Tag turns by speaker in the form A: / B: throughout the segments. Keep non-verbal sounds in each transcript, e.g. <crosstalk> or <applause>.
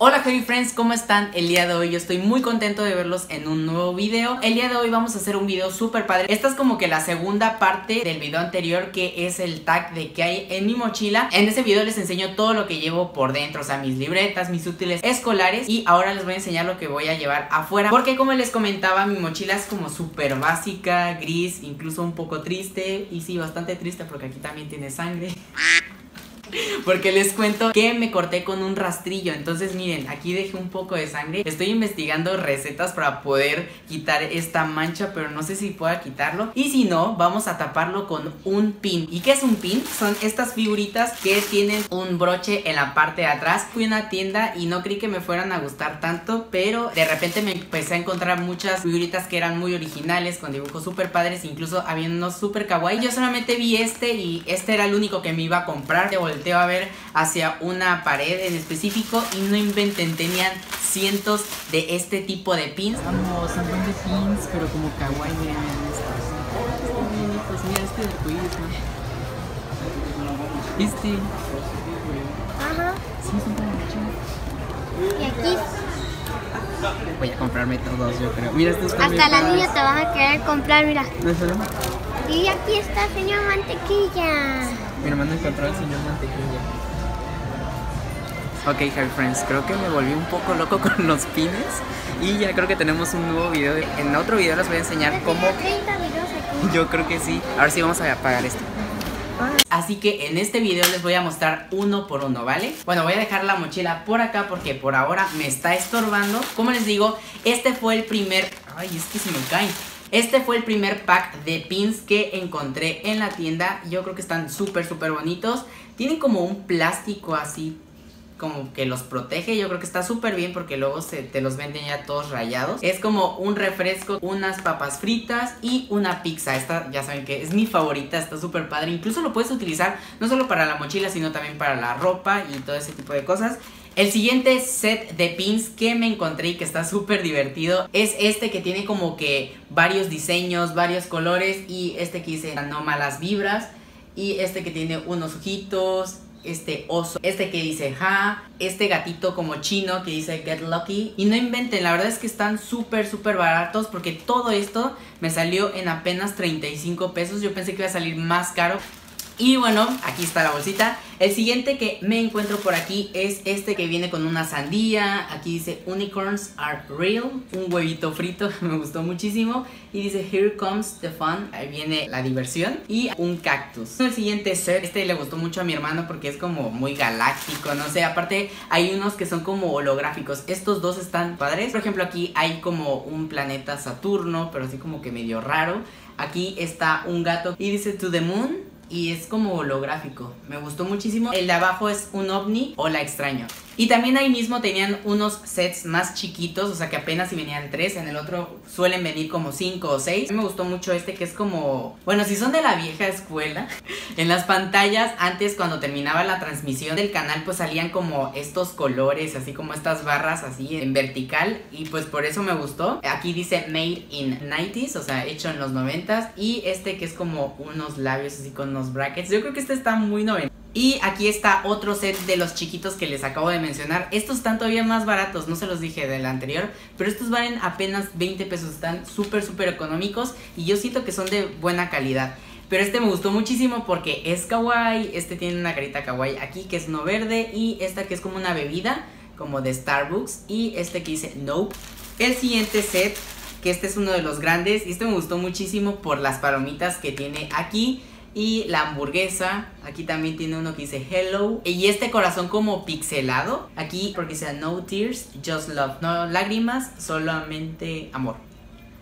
A: Hola Heavy Friends, ¿cómo están? El día de hoy yo estoy muy contento de verlos en un nuevo video. El día de hoy vamos a hacer un video súper padre. Esta es como que la segunda parte del video anterior que es el tag de que hay en mi mochila. En ese video les enseño todo lo que llevo por dentro, o sea mis libretas, mis útiles escolares Y ahora les voy a enseñar lo que voy a llevar afuera Porque como les comentaba, mi mochila es como súper básica, gris, incluso un poco triste Y sí, bastante triste porque aquí también tiene sangre <laughs> porque les cuento que me corté con un rastrillo. Entonces, miren, aquí dejé un poco de sangre. Estoy investigando recetas para poder quitar esta mancha, pero no sé si pueda quitarlo. Y si no, vamos a taparlo con un pin. ¿Y qué es un pin? Son estas figuritas que tienen un broche en la parte de atrás. Fui a una tienda y no creí que me fueran a gustar tanto, pero de repente me empecé a encontrar muchas figuritas que eran muy originales, con dibujos súper padres, incluso había unos súper kawaii. Yo solamente vi este y este era el único que me iba a comprar. De volteo a ver hacia una pared en específico y no inventen, tenían cientos de este tipo de pins. Vamos, son de pins, pero como kawaii, miren, miren estos. Bonitos, mira este de arcoíris, ¿no? Este.
B: Ajá.
A: Sí, son como
B: Y aquí
A: Voy a comprarme todos, yo creo. Mira, estos
B: hasta la niña te vas a querer comprar, mira.
A: ¿No?
B: Y aquí está, señor Mantequilla.
A: Mi hermano encontró al señor Mantequilla. Ok, Harry Friends, creo que me volví un poco loco <laughs> con los pines y ya creo que tenemos un nuevo video. En otro video les voy a enseñar cómo...
B: 30 videos aquí.
A: Yo creo que sí. Ahora sí vamos a apagar esto. Así que en este video les voy a mostrar uno por uno, ¿vale? Bueno, voy a dejar la mochila por acá porque por ahora me está estorbando. Como les digo, este fue el primer... Ay, es que se me caen. Este fue el primer pack de pins que encontré en la tienda. Yo creo que están súper, súper bonitos. Tienen como un plástico así como que los protege. Yo creo que está súper bien porque luego se te los venden ya todos rayados. Es como un refresco, unas papas fritas y una pizza. Esta ya saben que es mi favorita, está súper padre. Incluso lo puedes utilizar no solo para la mochila, sino también para la ropa y todo ese tipo de cosas. El siguiente set de pins que me encontré y que está súper divertido es este que tiene como que varios diseños, varios colores y este que dice no malas vibras y este que tiene unos ojitos, este oso, este que dice ja, este gatito como chino que dice get lucky. Y no inventen, la verdad es que están súper, súper baratos porque todo esto me salió en apenas 35 pesos. Yo pensé que iba a salir más caro. Y bueno, aquí está la bolsita. El siguiente que me encuentro por aquí es este que viene con una sandía. Aquí dice Unicorns are real. Un huevito frito, <laughs> me gustó muchísimo. Y dice Here comes the fun. Ahí viene la diversión. Y un cactus. El siguiente set, este le gustó mucho a mi hermano porque es como muy galáctico. No sé, aparte hay unos que son como holográficos. Estos dos están padres. Por ejemplo, aquí hay como un planeta Saturno, pero así como que medio raro. Aquí está un gato y dice To the Moon y es como holográfico. Me gustó muchísimo. El de abajo es un ovni o la extraño. Y también ahí mismo tenían unos sets más chiquitos, o sea que apenas si venían tres, en el otro suelen venir como cinco o seis. A mí me gustó mucho este que es como, bueno, si son de la vieja escuela, <laughs> en las pantallas antes cuando terminaba la transmisión del canal pues salían como estos colores, así como estas barras así en vertical y pues por eso me gustó. Aquí dice Made in 90s, o sea, hecho en los 90s y este que es como unos labios así con unos brackets. Yo creo que este está muy 90. Y aquí está otro set de los chiquitos que les acabo de mencionar. Estos están todavía más baratos, no se los dije del anterior, pero estos valen apenas 20 pesos, están súper, súper económicos y yo siento que son de buena calidad. Pero este me gustó muchísimo porque es kawaii, este tiene una carita kawaii aquí que es no verde y esta que es como una bebida, como de Starbucks y este que dice Nope. El siguiente set, que este es uno de los grandes y este me gustó muchísimo por las palomitas que tiene aquí y la hamburguesa. Aquí también tiene uno que dice hello. Y este corazón como pixelado. Aquí porque dice no tears, just love. No lágrimas, solamente amor.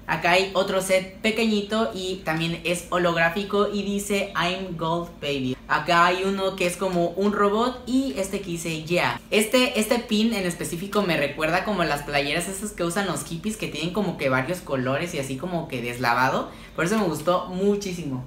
A: Acá hay otro set pequeñito y también es holográfico y dice I'm Gold Baby. Acá hay uno que es como un robot y este que dice Yeah. Este, este pin en específico me recuerda como las playeras esas que usan los hippies que tienen como que varios colores y así como que deslavado. Por eso me gustó muchísimo.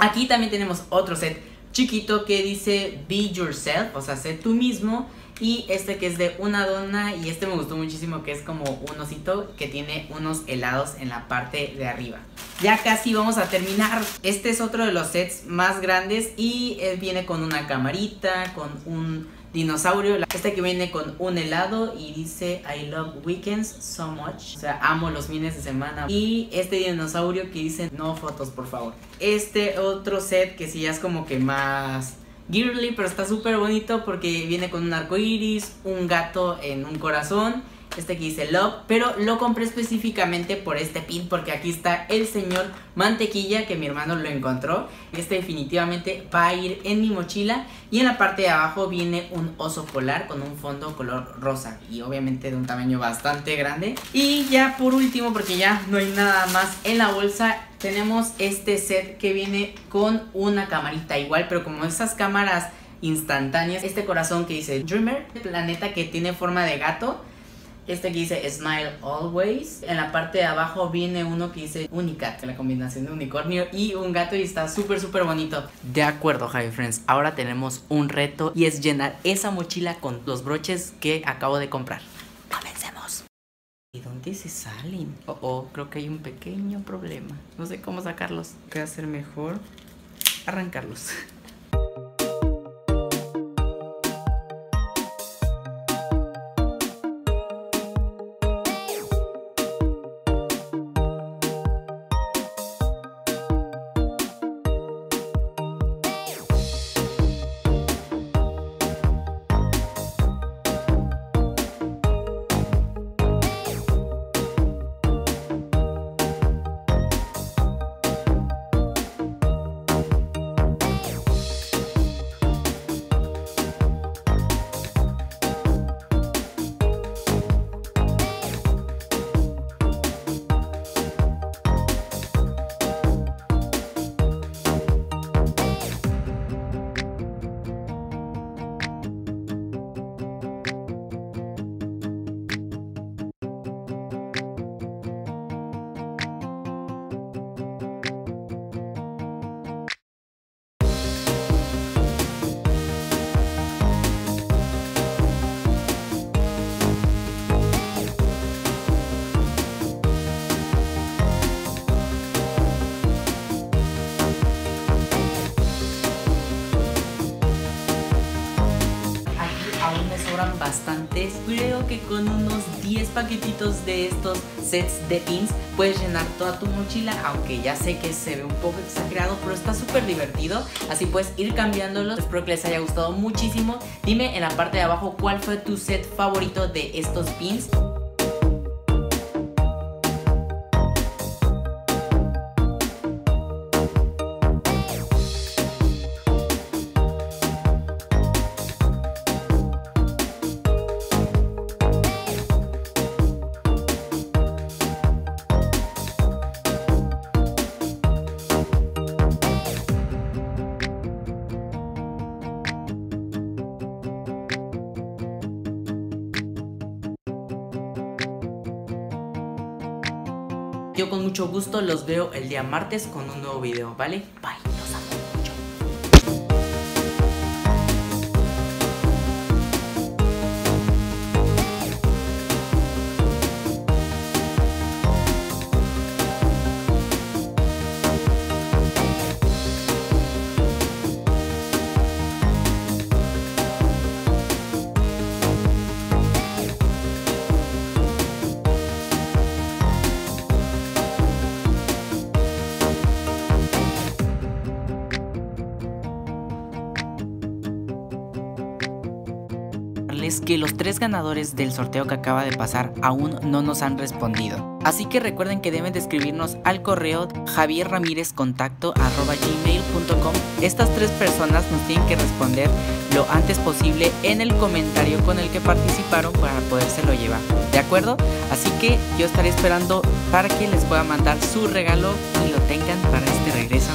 A: Aquí también tenemos otro set chiquito que dice Be Yourself, o sea, sé tú mismo. Y este que es de una dona y este me gustó muchísimo que es como un osito que tiene unos helados en la parte de arriba. Ya casi vamos a terminar. Este es otro de los sets más grandes y él viene con una camarita, con un dinosaurio. Este que viene con un helado y dice I love weekends so much. O sea, amo los fines de semana. Y este dinosaurio que dice no fotos, por favor. Este otro set que sí ya es como que más girly, pero está súper bonito porque viene con un arco iris, un gato en un corazón este que dice Love, pero lo compré específicamente por este pin porque aquí está el señor Mantequilla que mi hermano lo encontró. Este definitivamente va a ir en mi mochila y en la parte de abajo viene un oso polar con un fondo color rosa y obviamente de un tamaño bastante grande. Y ya por último, porque ya no hay nada más en la bolsa, tenemos este set que viene con una camarita igual, pero como esas cámaras instantáneas, este corazón que dice Dreamer, planeta que tiene forma de gato este que dice Smile Always. En la parte de abajo viene uno que dice Unicat, la combinación de unicornio y un gato y está súper súper bonito. De acuerdo, Javi Friends, ahora tenemos un reto y es llenar esa mochila con los broches que acabo de comprar. Comencemos. ¿Y dónde se salen? Oh, oh, creo que hay un pequeño problema. No sé cómo sacarlos. ¿Qué hacer mejor? Arrancarlos. Bastantes. Creo que con unos 10 paquetitos de estos sets de pins puedes llenar toda tu mochila, aunque ya sé que se ve un poco exagerado, pero está súper divertido. Así puedes ir cambiándolos. Espero que les haya gustado muchísimo. Dime en la parte de abajo cuál fue tu set favorito de estos pins. Yo con mucho gusto los veo el día martes con un nuevo video, ¿vale? Bye. Que los tres ganadores del sorteo que acaba de pasar aún no nos han respondido. Así que recuerden que deben de escribirnos al correo javierramirezcontacto.gmail.com Estas tres personas nos tienen que responder lo antes posible en el comentario con el que participaron para podérselo llevar. ¿De acuerdo? Así que yo estaré esperando para que les pueda mandar su regalo y lo tengan para este regreso